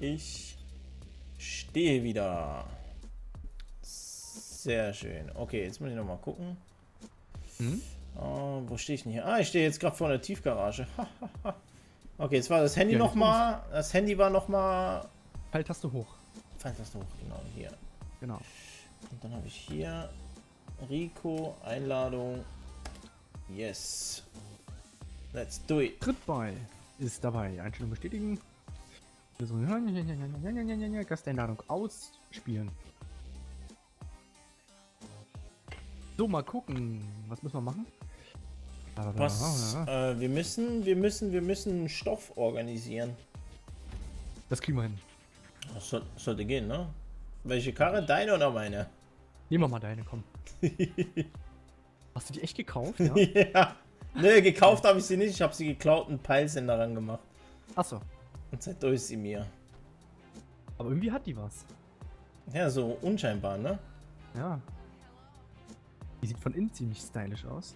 Ich stehe wieder. Sehr schön. Okay, jetzt muss ich noch mal gucken. Hm? Oh, wo stehe ich denn hier? Ah, ich stehe jetzt gerade vor der Tiefgarage. okay, jetzt war das Handy ja, noch mal. Das Handy war noch mal. Pfeiltaste hoch. Pfeiltaste hoch, genau hier. Genau. Und dann habe ich hier Rico Einladung. Yes. Let's do it. Tritt bei ist dabei. Einstellung bestätigen. Gasteinladung ausspielen. So, mal gucken. Was müssen wir machen? Was? Äh, wir müssen, wir müssen, wir müssen Stoff organisieren. Das kriegen wir hin. Das soll, sollte gehen, ne? Welche Karre? Deine oder meine? Nehmen wir mal deine, komm. Hast du die echt gekauft? Ja. ja. Ne, gekauft habe ich sie nicht. Ich habe sie geklaut und Peilsender ran gemacht. Achso. Und seitdem ist sie mir. Aber irgendwie hat die was. Ja, so unscheinbar, ne? Ja. Die sieht von innen ziemlich stylisch aus.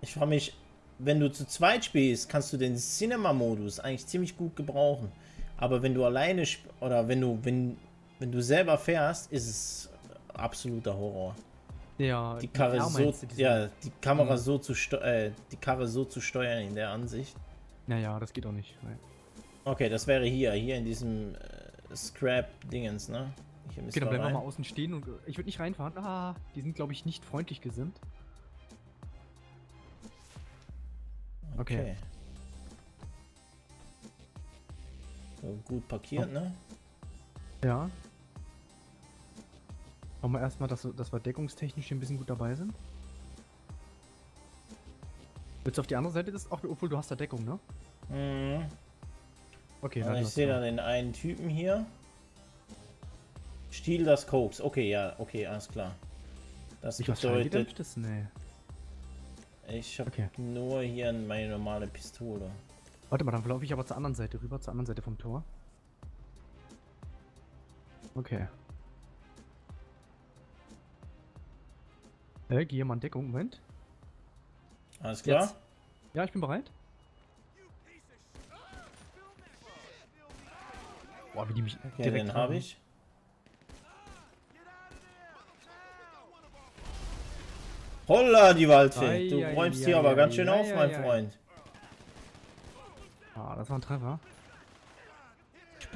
Ich frage mich, wenn du zu zweit spielst, kannst du den Cinema-Modus eigentlich ziemlich gut gebrauchen. Aber wenn du alleine oder wenn du wenn wenn du selber fährst, ist es absoluter Horror. Ja, die Karre so, ja, die Kamera mhm. so zu äh, die Karre so zu steuern in der Ansicht. Naja, das geht auch nicht. Nein. Okay, das wäre hier, hier in diesem äh, Scrap-Dingens, ne? Hier okay, dann bleiben wir mal außen stehen und ich würde nicht reinfahren. Ah, die sind, glaube ich, nicht freundlich gesinnt. Okay. okay. So, gut parkiert, oh. ne? Ja. Schauen wir erstmal, dass, dass wir deckungstechnisch hier ein bisschen gut dabei sind. Willst du auf die andere Seite des. Ach, obwohl du hast da Deckung, ne? Mhm. Okay, dann. Ich sehe da den einen Typen hier. Stiel das Koks. Okay, ja, okay, alles klar. Das ich bedeutet. Das? Nee. Ich habe okay. nur hier meine normale Pistole. Warte mal, dann laufe ich aber zur anderen Seite rüber, zur anderen Seite vom Tor. Okay. Äh, geh mal in Deckung, Moment. Alles klar? Jetzt. Ja, ich bin bereit. Boah, wie die mich okay, direkt den habe ich. Holla, die Waldfee. Du räumst hier aber ganz schön auf, mein Freund. Ah, das war ein Treffer.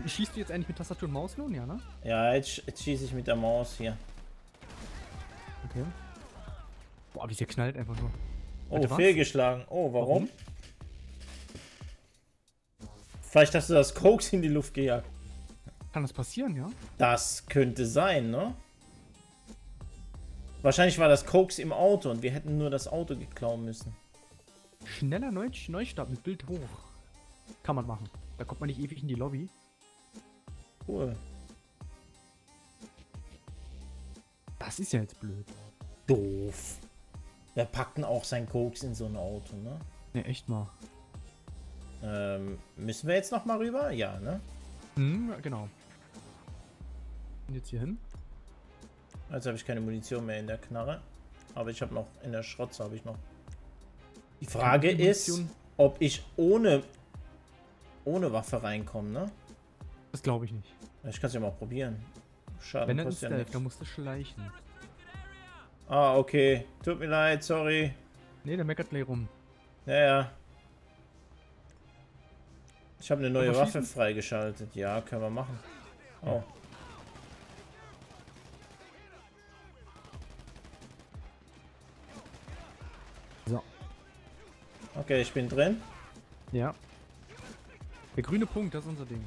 Schießt du jetzt eigentlich mit Tastatur und Maus nun, ja, ne? Ja, jetzt, jetzt schieße ich mit der Maus hier. Okay. Boah, wie sie knallt einfach nur. Oh, fehlgeschlagen. Oh, warum? warum? Vielleicht hast du das Koks in die Luft gejagt. Kann das passieren, ja? Das könnte sein, ne? Wahrscheinlich war das Koks im Auto und wir hätten nur das Auto geklauen müssen. Schneller Neu Neustart mit Bild hoch. Kann man machen. Da kommt man nicht ewig in die Lobby. Cool. Das ist ja jetzt blöd. Doof. Wer packt denn auch sein Koks in so ein Auto, ne? Ne, echt mal. Ähm, müssen wir jetzt noch mal rüber? Ja, ne? Hm, genau. Und jetzt hier hin? Jetzt habe ich keine Munition mehr in der Knarre. Aber ich habe noch, in der Schrotze habe ich noch. Die Frage ist, ob ich ohne, ohne Waffe reinkomme, ne? Das glaube ich nicht. Ich kann es ja mal probieren. Schaden Wenn dann ist ja Stealth, da musst du schleichen. Ah, okay. Tut mir leid, sorry. Ne, der meckert gleich rum. Ja, ja. Ich habe eine neue Waffe freigeschaltet. Ja, können wir machen. Oh. So. Okay, ich bin drin. Ja. Der grüne Punkt, das ist unser Ding.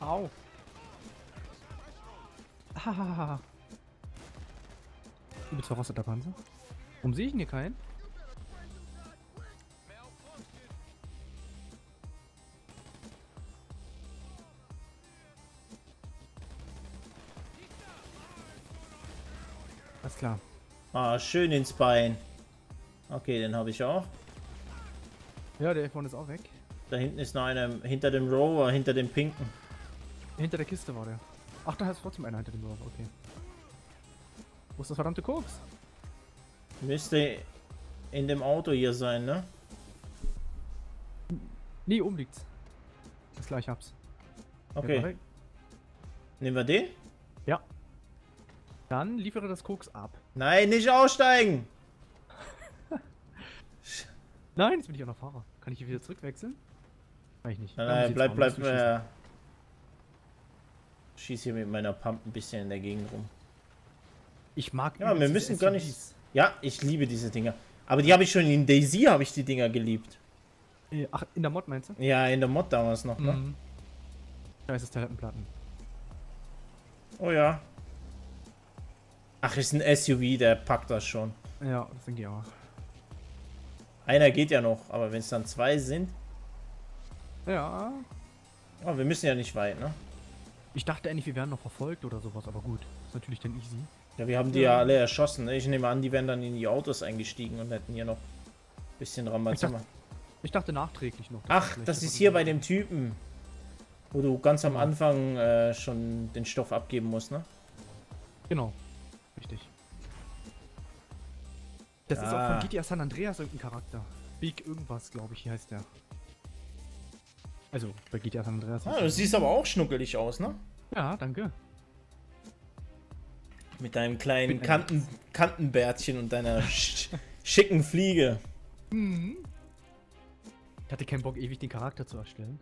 Au. Hahaha. Übelst verrosteter Panzer. Warum sehe ich denn hier keinen? Alles klar. Ah, schön ins Bein. Okay, den habe ich auch. Ja, der vorne ist auch weg. Da hinten ist noch einer hinter dem Rover, hinter dem Pinken. Hinter der Kiste war der. Ach, da ist trotzdem einer hinter dem Rover, okay. Wo ist das verdammte Koks? Müsste in dem Auto hier sein, ne? Nee, oben liegt's. Das gleich hab's. Okay. Nehmen wir den? Ja. Dann liefere das Koks ab. Nein, nicht aussteigen! Nein, jetzt bin ich auch noch Fahrer. Kann ich hier wieder zurückwechseln? Kann ich nicht. Nein, nein, bleib, bleib. Äh, schieß hier mit meiner Pump ein bisschen in der Gegend rum. Ich mag Ja, wir müssen gar nicht. Ja, ich liebe diese Dinger. Aber die habe ich schon in Daisy, habe ich die Dinger geliebt. Äh, Ach, in der Mod meinst du? Ja, in der Mod damals noch, ne? Mhm. Scheiße, Teil hat einen Platten. Oh ja. Ach, ist ein SUV, der packt das schon. Ja, das denke ich auch. Einer geht ja noch, aber wenn es dann zwei sind. Ja. Oh, wir müssen ja nicht weit, ne? Ich dachte eigentlich, wir wären noch verfolgt oder sowas, aber gut. Ist natürlich dann easy. Ja, wir haben die ja, alle erschossen. Ne? Ich nehme an, die wären dann in die Autos eingestiegen und hätten hier noch ein bisschen Rambazamba. Ich dachte nachträglich noch. Ach, das ist hier bei dem Typen, wo du ganz am Genau. Anfang äh, schon den Stoff abgeben musst, ne? Genau. Richtig. Das ist auch Ah. von GTA San Andreas irgendein Charakter. Big irgendwas, glaube ich, heißt der. Also, bei GTA San Andreas. Ah, du siehst aber auch schnuckelig aus, ne? ja, danke. Mit deinem kleinen Kanten Kantenbärtchen und deiner sch schicken Fliege. Ich hatte keinen Bock, ewig den Charakter zu erstellen.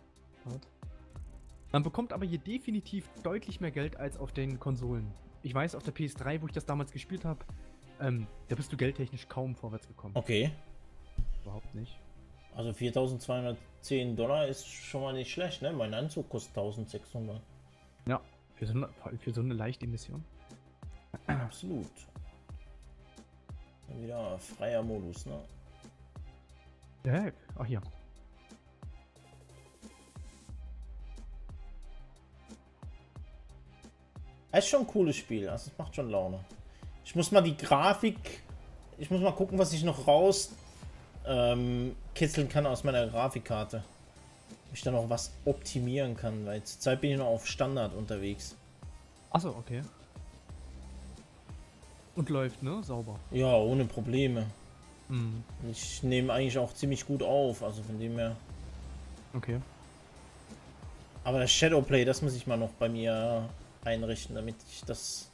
Man bekommt aber hier definitiv deutlich mehr Geld als auf den Konsolen. Ich weiß, auf der PS3, wo ich das damals gespielt habe, ähm, da bist du geldtechnisch kaum vorwärts gekommen. Okay. Überhaupt nicht. Also 4210 Dollar ist schon mal nicht schlecht, ne? Mein Anzug kostet 1600. Ja, für so eine, für so eine leichte Mission. Absolut. Dann wieder freier Modus, ne? Ja, ach hier. Es ist schon ein cooles Spiel, also es macht schon Laune. Ich muss mal die Grafik, ich muss mal gucken, was ich noch raus ähm, kitzeln kann aus meiner Grafikkarte. Ob ich da noch was optimieren kann, weil zurzeit bin ich noch auf Standard unterwegs. Achso, okay. Und läuft, ne? Sauber. Ja, ohne Probleme. Mhm. Ich nehme eigentlich auch ziemlich gut auf, also von dem her. Okay. Aber das Shadowplay, das muss ich mal noch bei mir einrichten, damit ich das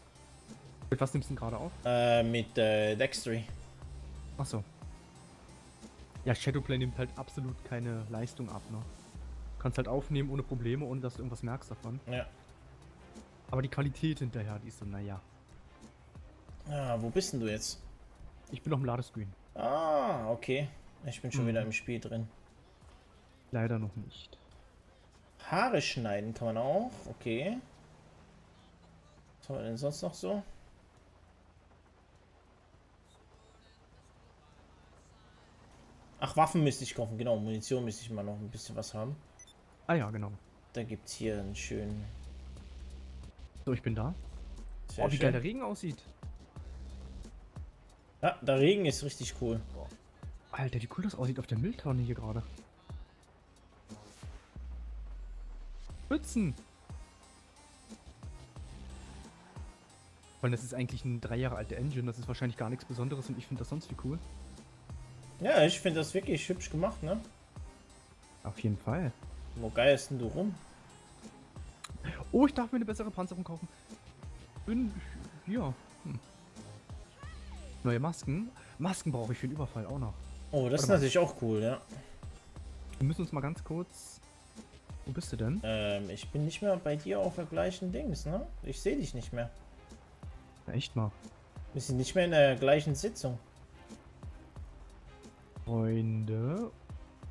Mit was nimmst du denn gerade auf? äh, mit äh, Dextry. Achso. Ja, Shadowplay nimmt halt absolut keine Leistung ab, ne? Kannst halt aufnehmen ohne Probleme, ohne dass du irgendwas merkst davon. Ja. Aber die Qualität hinterher, die ist so, naja. Ah, wo bist denn du jetzt? Ich bin noch im Ladescreen. Ah, okay. Ich bin schon Mhm. wieder im Spiel drin. Leider noch nicht. Haare schneiden kann man auch. Okay. Was haben wir denn sonst noch so? Ach, Waffen müsste ich kaufen. Genau, Munition müsste ich mal noch ein bisschen was haben. Ah ja, genau. Da gibt es hier einen schönen... So, ich bin da. Sehr oh, wie schön. geil der Regen aussieht. Ja, der Regen ist richtig cool. Alter, wie cool das aussieht auf der Mülltonne hier gerade. Pfützen! Weil das ist eigentlich ein drei Jahre alte Engine, das ist wahrscheinlich gar nichts Besonderes und ich finde das sonst wie cool. Ja, ich finde das wirklich hübsch gemacht, ne? Auf jeden Fall. Wo geil ist denn du rum? Oh, ich darf mir eine bessere Panzerung kaufen. Bin. Ja. Hm. Neue Masken. Masken brauche ich für den Überfall auch noch. Oh, das ist Warte mal. natürlich auch cool, ja. Wir müssen uns mal ganz kurz. Wo bist du denn? Ähm, ich bin nicht mehr bei dir auf der gleichen Dings, ne? Ich sehe dich nicht mehr. Echt mal. Wir sind nicht mehr in der gleichen Sitzung. Freunde.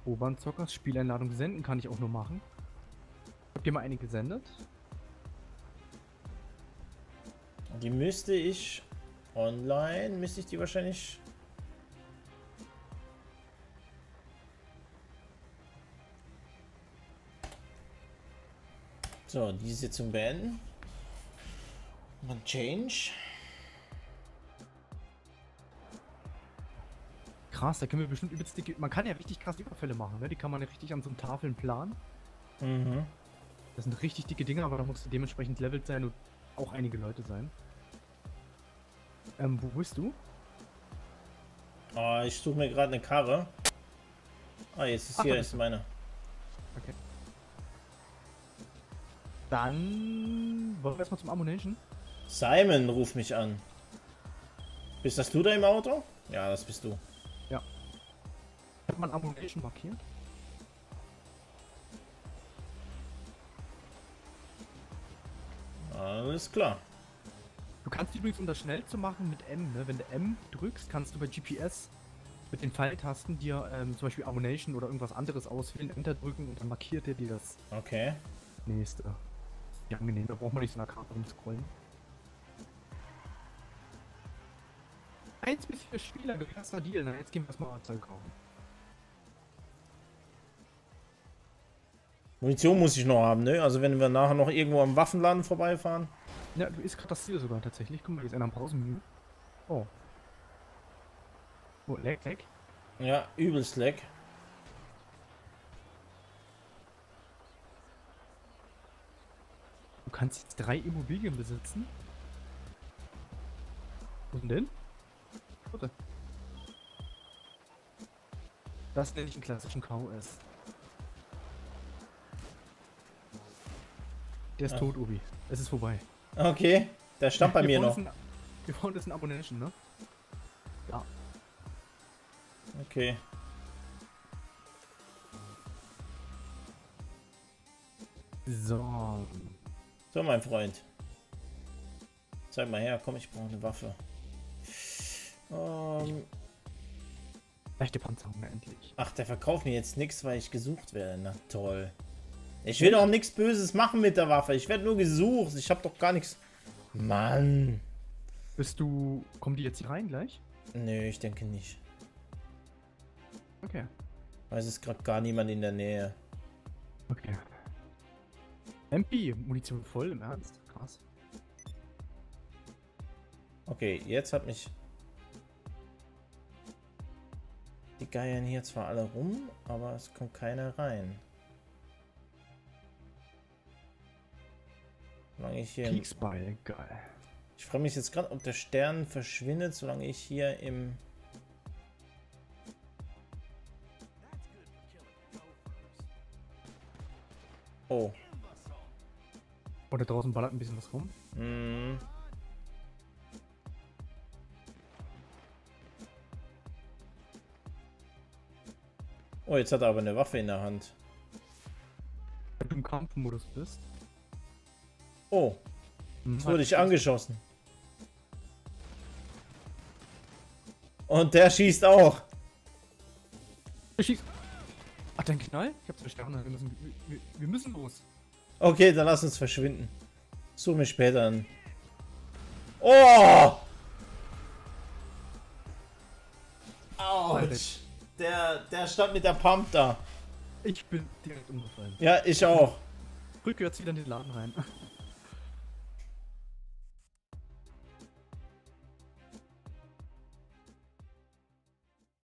Obernzockers Spieleinladung senden kann ich auch nur machen. Habt ihr mal eine gesendet? Die müsste ich online, müsste ich die wahrscheinlich... So, die Sitzung beenden. Dann Change. Krass, da können wir bestimmt übelst dicke. Man kann ja richtig krass Überfälle machen, ne? Die kann man ja richtig an so Tafeln planen. Mhm. Das sind richtig dicke Dinge, aber da musst du dementsprechend levelt sein und auch einige Leute sein. Ähm, wo bist du? Oh, ich suche mir gerade eine Karre. Ah, jetzt ist Ach, hier ist meine. Okay. Dann wollen wir erstmal zum Ammunition. Simon ruft mich an. Bist das du da im Auto? Ja, das bist du. Habe mal Ammunition markiert. Alles klar. Du kannst übrigens, um das schnell zu machen, mit M, ne? Wenn du M drückst, kannst du bei GPS mit den Pfeiltasten dir ähm, zum Beispiel Ammunition oder irgendwas anderes auswählen, Enter drücken und dann markiert er dir das Okay. nächste. Ja, angenehm, da braucht man nicht so eine Karte rumscrollen. 1 bis 4 Spieler, krasser Deal. Na, jetzt gehen wir erstmal Zeug kaufen. Munition muss ich noch haben, ne? Also wenn wir nachher noch irgendwo am Waffenladen vorbeifahren. Ja, du ist gerade das Ziel sogar tatsächlich. Guck mal, jetzt einer am Pausenmenü. Oh. Oh, leck, leck. Ja, übelst leck. Du kannst jetzt drei Immobilien besitzen. Denn denn? Warte. Das nenne ich einen klassischen KOS. Der ist Ja. tot, Ubi. Es ist vorbei. Okay. Der stand bei Wir mir noch. ein- Wir brauchen jetzt ein Abonnenten, ne? Ja. Okay. So. So, mein Freund. Zeig mal her, komm, ich brauche eine Waffe. Ähm, Leichte Panzerung, endlich. ach, der verkauft mir jetzt nichts, weil ich gesucht werde. Na toll. Ich will doch nichts Böses machen mit der Waffe. Ich werde nur gesucht. Ich habe doch gar nichts. Mann. Bist du. Kommen die jetzt hier rein gleich? Nö, ich denke nicht. Okay. Weil es ist gerade gar niemand in der Nähe. Okay. MP, Munition voll, im Ernst? Krass. Okay, jetzt hat mich die Geiern hier zwar alle rum, aber es kommt keiner rein. Solange ich hier. Kriegsbeil, geil. ich frage mich jetzt gerade, ob der Stern verschwindet, solange ich hier im. Oh. Oh, da draußen ballert ein bisschen was rum. Hm. Oh, jetzt hat er aber eine Waffe in der Hand. Wenn du im Kampfmodus bist. Oh, jetzt wurde ich angeschossen. Und der schießt auch. Schieß. Ach, dein Knall? Ich hab's verstanden. Wir müssen, wir, wir, wir müssen los. Okay, dann lass uns verschwinden. Such mich später an. Oh! Autsch. Der, der stand mit der Pump da. Ich bin direkt umgefallen. Ja, ich auch. Rückwärts wieder in den Laden rein.